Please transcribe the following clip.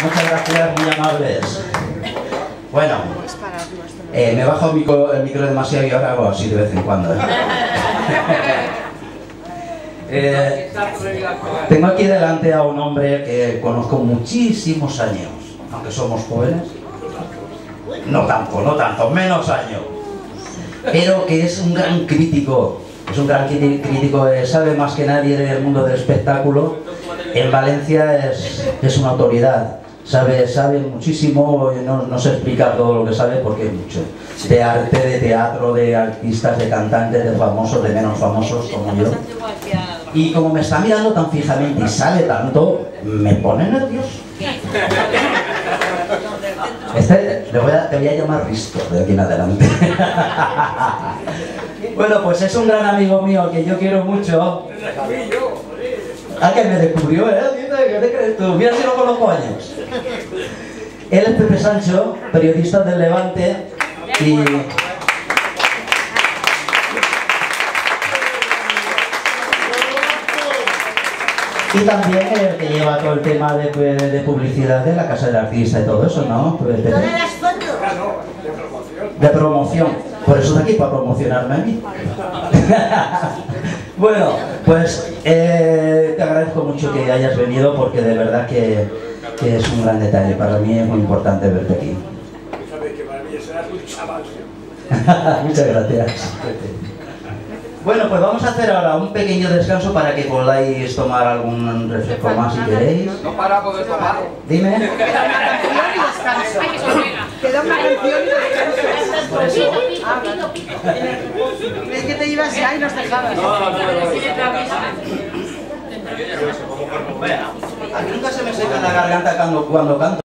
Muchas gracias, muy amables. Bueno, eh, me bajo el micro, el micro demasiado y ahora hago así de vez en cuando. ¿eh? Eh, tengo aquí delante a un hombre que conozco muchísimos años, aunque somos jóvenes. No tanto, no tanto, menos años. Pero que es un gran crítico, es un gran crítico, sabe más que nadie del mundo del espectáculo. En Valencia es, es una autoridad sabe, sabe muchísimo, no, no, sé explicar todo lo que sabe porque es mucho. De arte, de teatro, de artistas, de cantantes, de famosos, de menos famosos como yo. Y como me está mirando tan fijamente y sabe tanto, me pone nervioso. Este, le voy a, te voy a llamar Risto de aquí en adelante. bueno, pues es un gran amigo mío que yo quiero mucho. Ah, que me descubrió, ¿eh? ¿Qué te crees tú? Mira si lo conozco años. Él es Pepe Sancho, periodista del Levante y... Y también el que lleva todo el tema de, de, publicidad de la Casa del Artista y todo eso, ¿no? Todas las fotos. De promoción. Por eso está aquí, para promocionarme a mí. bueno, pues eh, te agradezco mucho que hayas venido porque de verdad que, que, es un gran detalle. Para mí es muy importante verte aquí. Muchas gracias. Bueno, pues vamos a hacer ahora un pequeño descanso para que podáis tomar algún refresco más si queréis. No para poder tomar. Dime. Queda una canción y descanso. Por eso. Creí que te y nos dejabas. A mí nunca se me seca la garganta cuando, cuando canto.